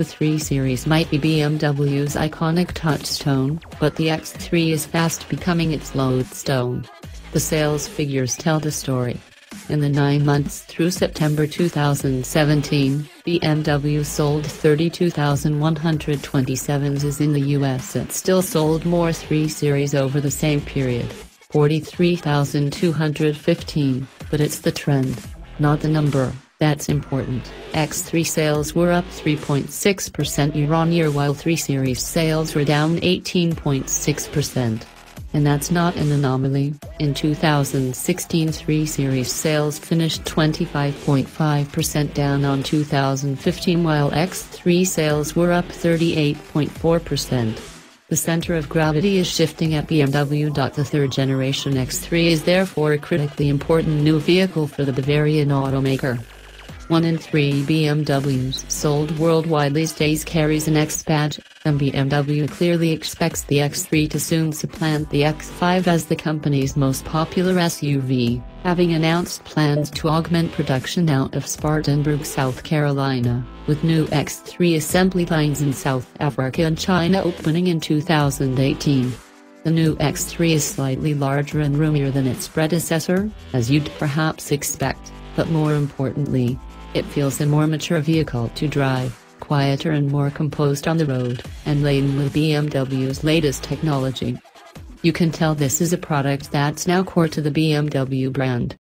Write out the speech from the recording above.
The 3 Series might be BMW's iconic touchstone, but the X3 is fast becoming its lodestone. The sales figures tell the story. In the nine months through September 2017, BMW sold 32,127s in the US it still sold more 3 Series over the same period, 43,215, but it's the trend, not the number, that's important. X3 sales were up 3.6% year-on-year while 3 Series sales were down 18.6%. And that's not an anomaly, in 2016 3 Series sales finished 25.5% down on 2015 while X3 sales were up 38.4%. The center of gravity is shifting at BMW. The third generation X3 is therefore a critically important new vehicle for the Bavarian automaker. One in three BMWs sold worldwide these days carries an X badge, and BMW clearly expects the X3 to soon supplant the X5 as the company's most popular SUV, having announced plans to augment production out of Spartanburg, South Carolina, with new X3 assembly lines in South Africa and China opening in 2018. The new X3 is slightly larger and roomier than its predecessor, as you'd perhaps expect, but more importantly, it feels a more mature vehicle to drive, quieter and more composed on the road, and laden with BMW's latest technology. You can tell this is a product that's now core to the BMW brand.